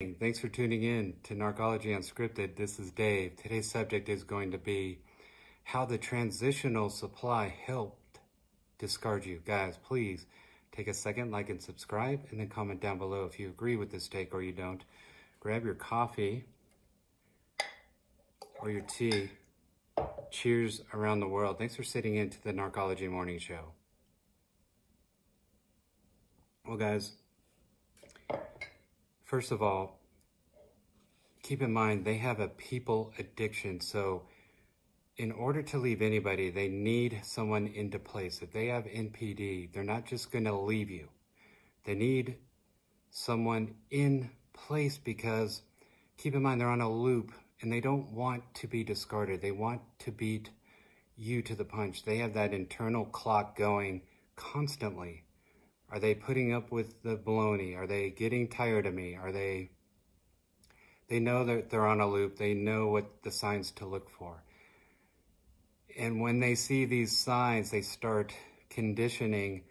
Thanks for tuning in to Narcology Unscripted. This is Dave. Today's subject is going to be how the transitional supply helped discard you. Guys, please take a second, like and subscribe, and then comment down below if you agree with this take or you don't. Grab your coffee or your tea. Cheers around the world. Thanks for sitting in to the Narcology Morning Show. Well, guys, First of all, keep in mind they have a people addiction. So in order to leave anybody, they need someone into place. If they have NPD, they're not just going to leave you. They need someone in place because keep in mind they're on a loop and they don't want to be discarded. They want to beat you to the punch. They have that internal clock going constantly. Are they putting up with the baloney? Are they getting tired of me? Are they, they know that they're on a loop. They know what the signs to look for. And when they see these signs, they start conditioning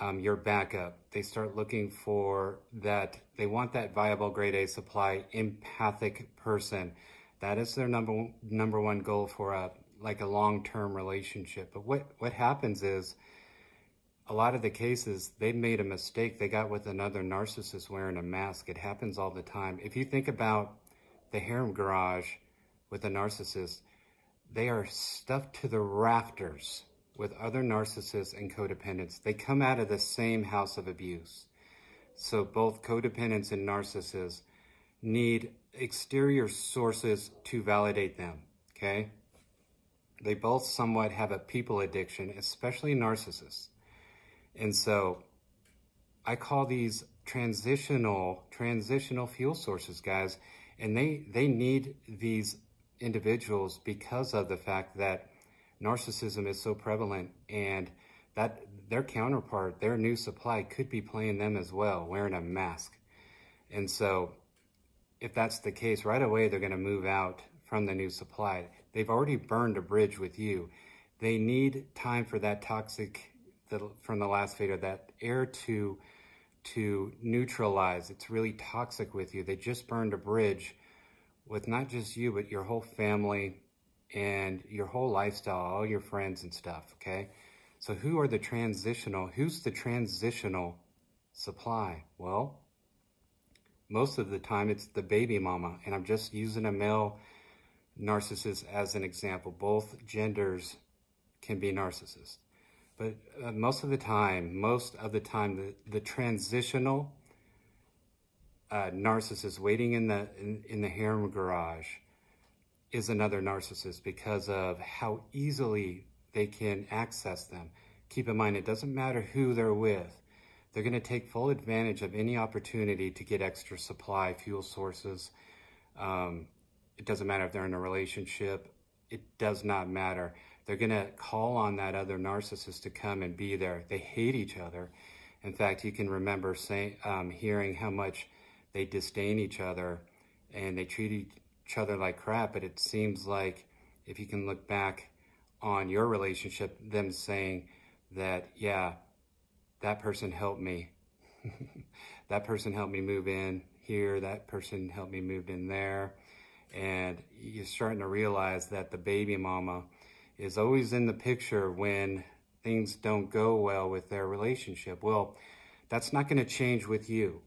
um, your backup. They start looking for that, they want that viable grade A supply, empathic person. That is their number, number one goal for a, like a long-term relationship. But what, what happens is, a lot of the cases, they made a mistake. They got with another narcissist wearing a mask. It happens all the time. If you think about the harem garage with a narcissist, they are stuffed to the rafters with other narcissists and codependents. They come out of the same house of abuse. So both codependents and narcissists need exterior sources to validate them, okay? They both somewhat have a people addiction, especially narcissists. And so I call these transitional, transitional fuel sources, guys. And they, they need these individuals because of the fact that narcissism is so prevalent and that their counterpart, their new supply could be playing them as well, wearing a mask. And so if that's the case, right away, they're going to move out from the new supply. They've already burned a bridge with you. They need time for that toxic the, from the last fader, that air to, to neutralize. It's really toxic with you. They just burned a bridge with not just you, but your whole family and your whole lifestyle, all your friends and stuff, okay? So who are the transitional, who's the transitional supply? Well, most of the time it's the baby mama, and I'm just using a male narcissist as an example. Both genders can be narcissists. But uh, most of the time, most of the time, the, the transitional uh, narcissist waiting in the in, in the harem garage is another narcissist because of how easily they can access them. Keep in mind, it doesn't matter who they're with. They're going to take full advantage of any opportunity to get extra supply, fuel sources. Um, it doesn't matter if they're in a relationship. It does not matter. They're going to call on that other narcissist to come and be there. They hate each other. In fact, you can remember saying, um, hearing how much they disdain each other and they treat each other like crap. But it seems like if you can look back on your relationship, them saying that, yeah, that person helped me. that person helped me move in here. That person helped me move in there. And you're starting to realize that the baby mama is always in the picture when things don't go well with their relationship. Well, that's not going to change with you.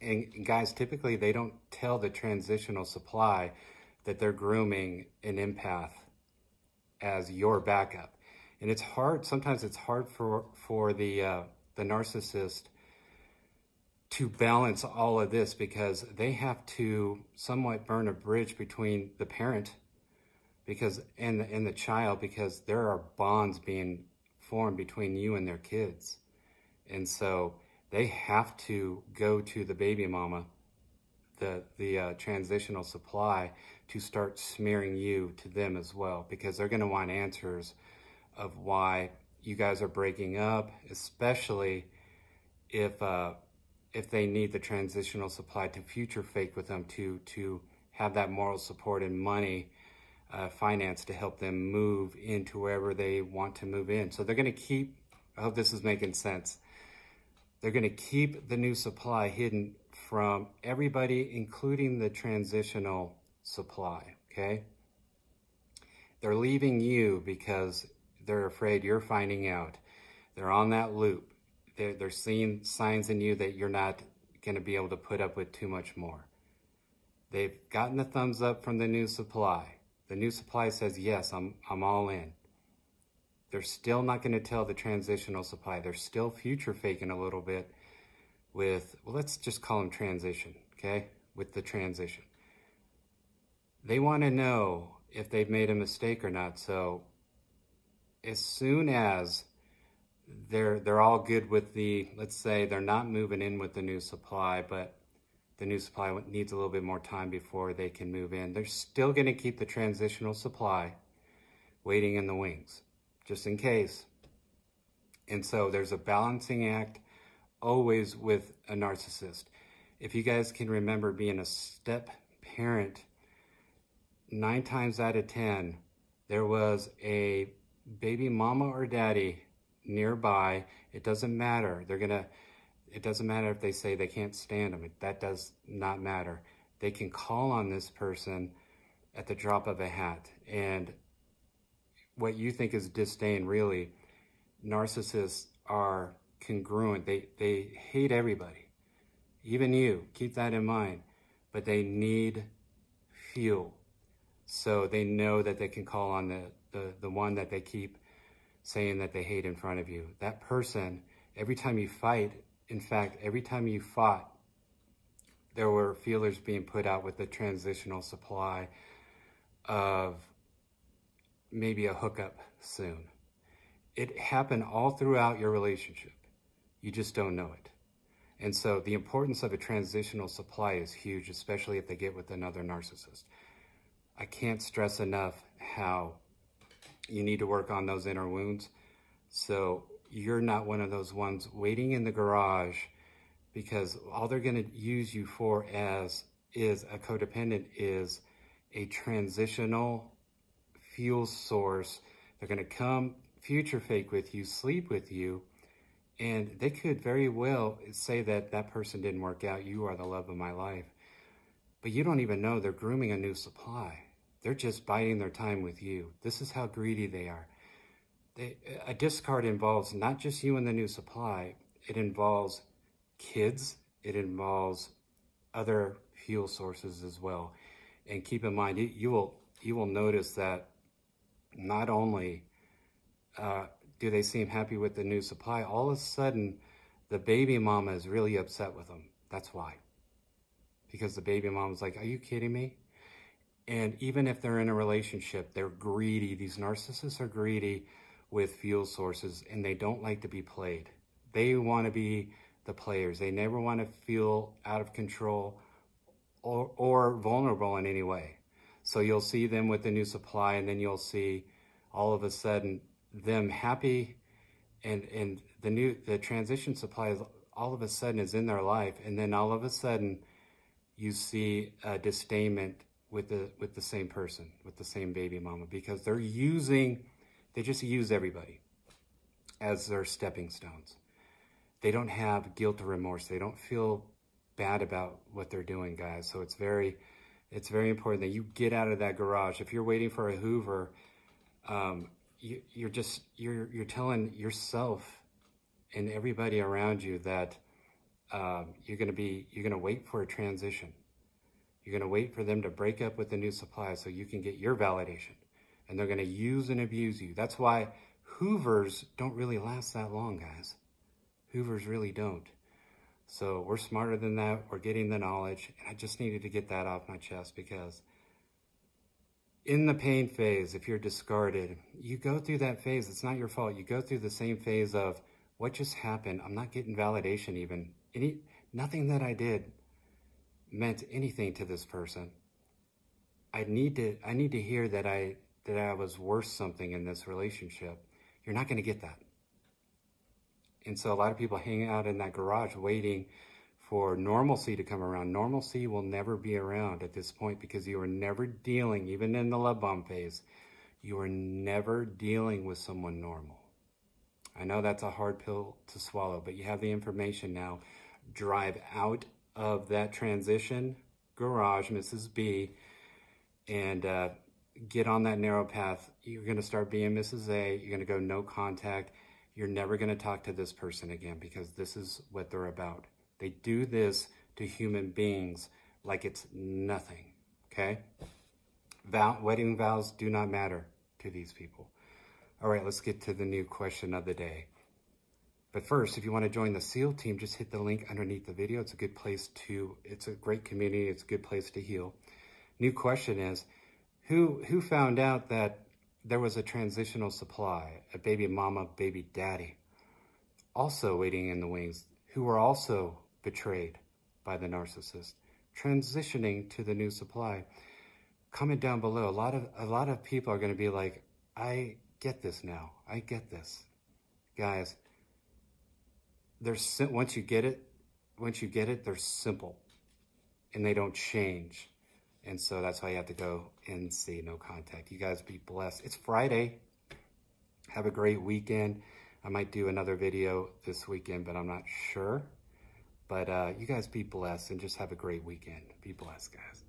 And guys, typically they don't tell the transitional supply that they're grooming an empath as your backup. And it's hard, sometimes it's hard for, for the, uh, the narcissist to balance all of this because they have to somewhat burn a bridge between the parent because and the, and the child because there are bonds being formed between you and their kids. And so they have to go to the baby mama the the uh, transitional supply to start smearing you to them as well because they're going to want answers of why you guys are breaking up especially if uh, if they need the transitional supply to future fake with them to to have that moral support and money uh, finance to help them move into wherever they want to move in. So they're going to keep, I hope this is making sense. They're going to keep the new supply hidden from everybody, including the transitional supply, okay? They're leaving you because they're afraid you're finding out. They're on that loop. They're, they're seeing signs in you that you're not going to be able to put up with too much more. They've gotten the thumbs up from the new supply. The new supply says, yes, I'm, I'm all in. They're still not going to tell the transitional supply. They're still future faking a little bit with, well, let's just call them transition, okay? With the transition. They want to know if they've made a mistake or not. So as soon as they're they're all good with the let's say they're not moving in with the new supply but the new supply needs a little bit more time before they can move in they're still going to keep the transitional supply waiting in the wings just in case and so there's a balancing act always with a narcissist if you guys can remember being a step parent nine times out of ten there was a baby mama or daddy nearby. It doesn't matter. They're going to, it doesn't matter if they say they can't stand them. That does not matter. They can call on this person at the drop of a hat. And what you think is disdain, really, narcissists are congruent. They, they hate everybody, even you. Keep that in mind. But they need fuel. So they know that they can call on the, the, the one that they keep saying that they hate in front of you. That person, every time you fight, in fact, every time you fought, there were feelers being put out with the transitional supply of maybe a hookup soon. It happened all throughout your relationship. You just don't know it. And so the importance of a transitional supply is huge, especially if they get with another narcissist. I can't stress enough how you need to work on those inner wounds. So you're not one of those ones waiting in the garage because all they're going to use you for as is a codependent is a transitional fuel source. They're going to come future fake with you, sleep with you, and they could very well say that that person didn't work out. You are the love of my life. But you don't even know they're grooming a new supply. They're just biding their time with you. This is how greedy they are. They, a discard involves not just you and the new supply. It involves kids. It involves other fuel sources as well. And keep in mind, you will you will notice that not only uh, do they seem happy with the new supply, all of a sudden the baby mama is really upset with them. That's why. Because the baby mama's like, are you kidding me? And even if they're in a relationship, they're greedy. These narcissists are greedy with fuel sources and they don't like to be played. They want to be the players. They never want to feel out of control or, or vulnerable in any way. So you'll see them with the new supply and then you'll see all of a sudden them happy and, and the new, the transition supply is all of a sudden is in their life. And then all of a sudden you see a disdainment with the with the same person, with the same baby mama, because they're using, they just use everybody as their stepping stones. They don't have guilt or remorse. They don't feel bad about what they're doing, guys. So it's very, it's very important that you get out of that garage. If you're waiting for a Hoover, um, you, you're just you're you're telling yourself and everybody around you that um, you're going to be you're going to wait for a transition you're going to wait for them to break up with the new supply so you can get your validation. And they're going to use and abuse you. That's why Hoovers don't really last that long, guys. Hoovers really don't. So we're smarter than that. We're getting the knowledge. And I just needed to get that off my chest because in the pain phase, if you're discarded, you go through that phase. It's not your fault. You go through the same phase of what just happened. I'm not getting validation even. Any, nothing that I did meant anything to this person. I need to I need to hear that I that I was worth something in this relationship. You're not going to get that. And so a lot of people hang out in that garage waiting for normalcy to come around. Normalcy will never be around at this point because you are never dealing, even in the love bomb phase, you are never dealing with someone normal. I know that's a hard pill to swallow, but you have the information now. Drive out of that transition garage, Mrs. B, and uh, get on that narrow path. You're going to start being Mrs. A. You're going to go no contact. You're never going to talk to this person again because this is what they're about. They do this to human beings like it's nothing, okay? Vow, wedding vows do not matter to these people. All right, let's get to the new question of the day. But first, if you want to join the SEAL team, just hit the link underneath the video. It's a good place to, it's a great community. It's a good place to heal. New question is, who, who found out that there was a transitional supply, a baby mama, baby daddy, also waiting in the wings, who were also betrayed by the narcissist, transitioning to the new supply? Comment down below. A lot of, a lot of people are going to be like, I get this now. I get this. Guys, there's once you get it, once you get it, they're simple and they don't change. And so that's why you have to go and see no contact. You guys be blessed. It's Friday. Have a great weekend. I might do another video this weekend, but I'm not sure. But uh, you guys be blessed and just have a great weekend. Be blessed, guys.